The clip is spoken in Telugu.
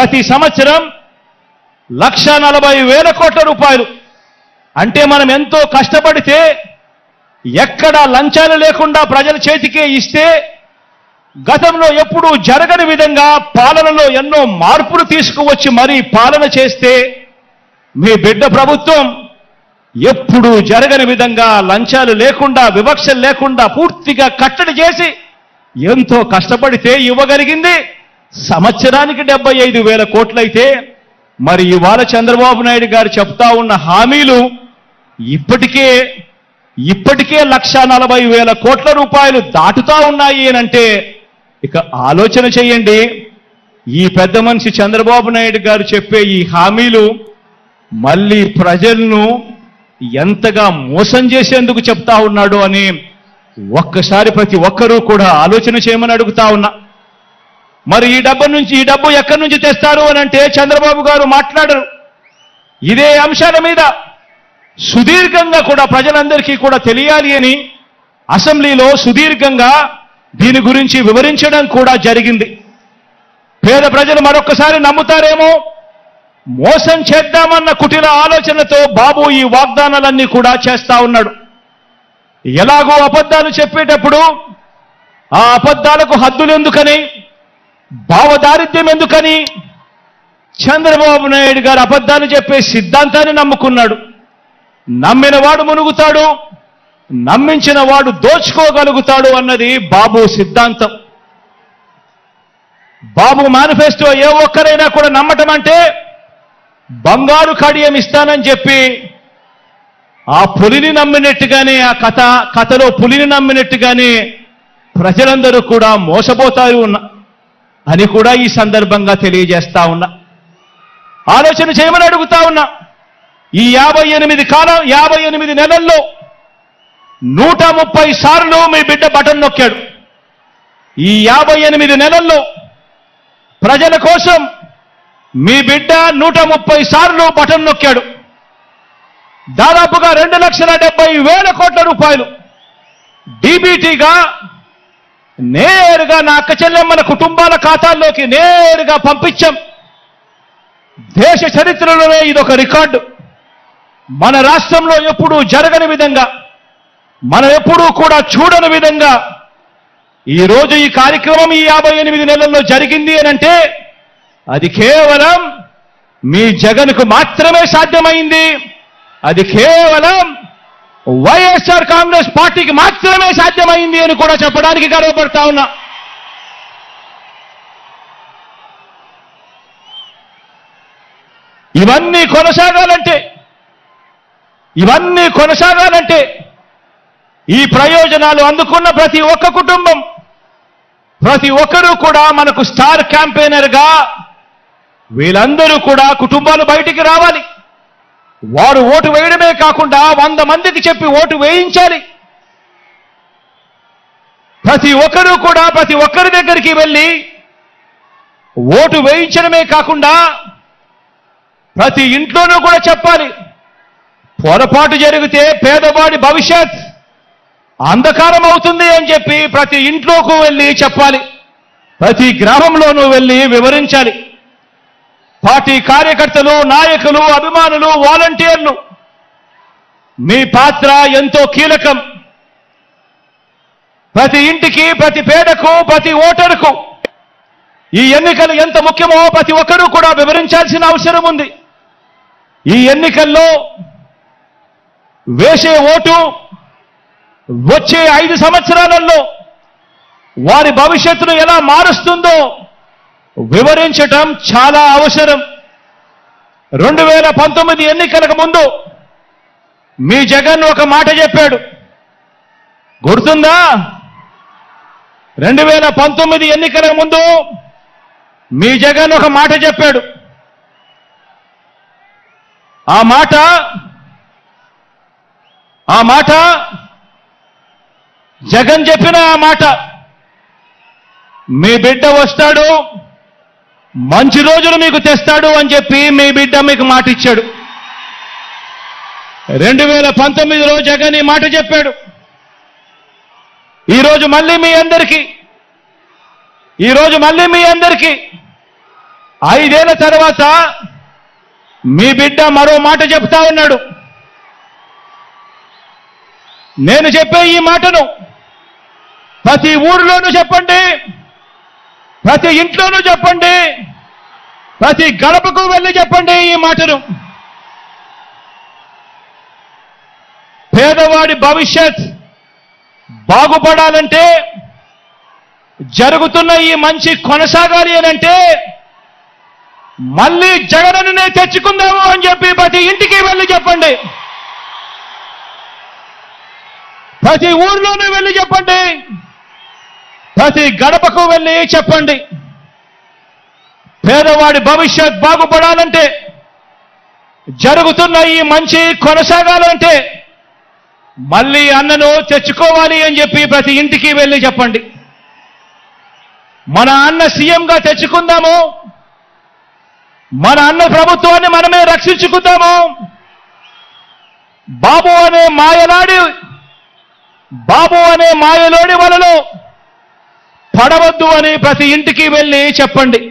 ప్రతి సంవత్సరం లక్ష నలభై వేల కోట్ల రూపాయలు. అంటే మనం ఎంతో కష్టపడితే ఎక్కడ లంచాలు లేకుండా ప్రజల చేతికే ఇస్తే గతంలో ఎప్పుడూ జరగని విధంగా పాలనలో ఎన్నో మార్పులు తీసుకువచ్చి మరీ పాలన చేస్తే మీ బిడ్డ ప్రభుత్వం ఎప్పుడూ జరగని విధంగా లంచాలు లేకుండా వివక్షలు లేకుండా పూర్తిగా కట్టడి చేసి ఎంతో కష్టపడితే ఇవ్వగలిగింది. సంవత్సరానికి డెబ్బై ఐదు వేల కోట్లయితే మరి ఇవాళ చంద్రబాబు నాయుడు గారు చెప్తా ఉన్న హామీలు ఇప్పటికే ఇప్పటికే లక్ష నలభై వేల కోట్ల రూపాయలు దాటుతా ఉన్నాయి అంటే ఇక ఆలోచన చేయండి. ఈ పెద్ద మనిషి చంద్రబాబు నాయుడు గారు చెప్పే ఈ హామీలు మళ్ళీ ప్రజలను ఎంతగా మోసం చేసేందుకు చెప్తా ఉన్నాడు అని ఒక్కసారి ప్రతి ఒక్కరూ కూడా ఆలోచన చేయమని అడుగుతా ఉన్నా. మరి ఈ డబ్బు నుంచి ఈ డబ్బు ఎక్కడి నుంచి తెస్తారు అని అంటే చంద్రబాబు గారు మాట్లాడరు. ఇదే అంశాల మీద సుదీర్ఘంగా కూడా ప్రజలందరికీ కూడా తెలియాలి అని అసెంబ్లీలో సుదీర్ఘంగా దీని గురించి వివరించడం కూడా జరిగింది. పేద ప్రజలు మరొక్కసారి నమ్ముతారేమో? మోసం చేద్దామన్న కుటిల ఆలోచనతో బాబు ఈ వాగ్దానాలన్నీ కూడా చేస్తా ఉన్నాడు. ఎలాగో అబద్ధాలు చెప్పేటప్పుడు ఆ అబద్ధాలకు హద్దులు ఎందుకని భావదారిద్ర్యం ఎందుకని? చంద్రబాబు నాయుడు గారు అబద్ధాలు చెప్పే సిద్ధాంతాన్ని నమ్ముకున్నాడు. నమ్మిన వాడు మునుగుతాడు నమ్మించిన వాడు దోచుకోగలుగుతాడు అన్నది బాబు సిద్ధాంతం. బాబు మేనిఫెస్టో ఏ ఒక్కరైనా కూడా నమ్మటం అంటే బంగారు కడియం ఇస్తానని చెప్పి ఆ పులిని నమ్మినట్టుగానే ఆ కథ కథలో పులిని నమ్మినట్టుగానే ప్రజలందరూ కూడా మోసపోతారు ఉన్న అని కూడా ఈ సందర్భంగా తెలియజేస్తా ఉన్నా. ఆలోచన చేయమని అడుగుతా ఉన్నా. ఈ యాభై ఎనిమిది కాలం యాభై ఎనిమిది నెలల్లో నూట ముప్పై సార్లు మీ బిడ్డ బటన్ నొక్కాడు. ఈ యాభై ఎనిమిది నెలల్లో ప్రజల కోసం మీ బిడ్డ నూట ముప్పై సార్లు బటన్ నొక్కాడు. దాదాపుగా రెండు లక్షల డెబ్బై వేల కోట్ల రూపాయలు. డీబీటీగా నేరుగా నా అక్క చెల్లెమ్మల కుటుంబాల ఖాతాల్లోకి నేరుగా పంపించాం. దేశ చరిత్రలోనే ఇదొక రికార్డు. మన రాష్ట్రంలో ఎప్పుడూ జరగని విధంగా మనం ఎప్పుడూ కూడా చూడని విధంగా ఈరోజు ఈ కార్యక్రమం ఈ యాభై ఎనిమిది నెలల్లో జరిగింది అనంటే అది కేవలం మీ జగన్కు మాత్రమే సాధ్యమైంది. అది కేవలం వైఎస్ఆర్ కాంగ్రెస్ పార్టీకి మాత్రమే సాధ్యమైంది అని కూడా చెప్పడానికి గర్వపడతా ఉన్నా. ఇవన్నీ కొనసాగాలంటే ఇవన్నీ కొనసాగాలంటే ఈ ప్రయోజనాలు అందుకున్న ప్రతి ఒక్క కుటుంబం ప్రతి ఒక్కరూ కూడా మనకు స్టార్ క్యాంపెయినర్గా వీళ్ళందరూ కూడా కుటుంబాలు బయటికి రావాలి. వారు ఓటు వేయడమే కాకుండా వంద మందికి చెప్పి ఓటు వేయించాలి. ప్రతి ఒక్కరూ కూడా ప్రతి ఒక్కరి దగ్గరికి వెళ్ళి ఓటు వేయించడమే కాకుండా ప్రతి ఇంట్లోనూ కూడా చెప్పాలి. పొరపాటు జరిగితే పేదవాడి భవిష్యత్ అంధకారం అవుతుంది అని చెప్పి ప్రతి ఇంట్లోకి వెళ్ళి చెప్పాలి. ప్రతి గ్రామంలోనూ వెళ్ళి వివరించాలి. పార్టీ కార్యకర్తలు నాయకులు అభిమానులు వాలంటీర్లు మీ పాత్ర ఎంతో కీలకం. ప్రతి ఇంటికి ప్రతి పేదకు ప్రతి ఓటరుకు ఈ ఎన్నికలు ఎంత ముఖ్యమో ప్రతి ఒక్కరూ కూడా వివరించాల్సిన అవసరం ఉంది. ఈ ఎన్నికల్లో వేసే ఓటు వచ్చే ఐదు సంవత్సరాలలో వారి భవిష్యత్తును ఎలా మారుస్తుందో వివరించటం చాలా అవసరం. రెండు వేల పంతొమ్మిది ఎన్నికలకు ముందు మీ జగన్ ఒక మాట చెప్పాడు. గుర్తుందా? రెండు వేల పంతొమ్మిది ఎన్నికలకు ముందు మీ జగన్ ఒక మాట చెప్పాడు. ఆ మాట ఆ మాట జగన్ చెప్పిన ఆ మాట. మీ బిడ్డ వస్తాడు. మంచి రోజులు మీకు తెస్తాడు అని చెప్పి మీ బిడ్డ మీకు మాట ఇచ్చాడు. రెండు వేల పంతొమ్మిదిలో జగన్ ఈ మాట చెప్పాడు. ఈరోజు మళ్ళీ మీ అందరికీ ఈరోజు మళ్ళీ మీ అందరికీ ఐదేళ్ళ తర్వాత మీ బిడ్డ మరో మాట చెప్తా ఉన్నాడు. నేను చెప్పే ఈ మాటను ప్రతి ఊరిలోనూ చెప్పండి. ప్రతి ఇంట్లోనూ చెప్పండి. ప్రతి గడపకు వెళ్ళి చెప్పండి ఈ మాటను. పేదవాడి భవిష్యత్ బాగుపడాలంటే జరుగుతున్న ఈ మంచి కొనసాగాలి అని అంటే మళ్ళీ జగనన్నే తెచ్చుకుందాము అని చెప్పి ప్రతి ఇంటికి వెళ్ళి చెప్పండి. ప్రతి ఊర్లోనూ వెళ్ళి చెప్పండి. ప్రతి గడపకు వెళ్ళి చెప్పండి. పేదవాడి భవిష్యత్ బాగుపడాలంటే జరుగుతున్న ఈ మంచి కొనసాగాలంటే మళ్ళీ అన్నను తెచ్చుకోవాలి అని చెప్పి ప్రతి ఇంటికి వెళ్ళి చెప్పండి. మన అన్న సీఎంగా తెచ్చుకుందాము. మన అన్న ప్రభుత్వాన్ని మనమే రక్షించుకుందాము. బాబు అనే మాయలాడి బాబు అనే మాయలోడి వలలో పడవద్దు అని ప్రతి ఇంటికి వెళ్ళి చెప్పండి.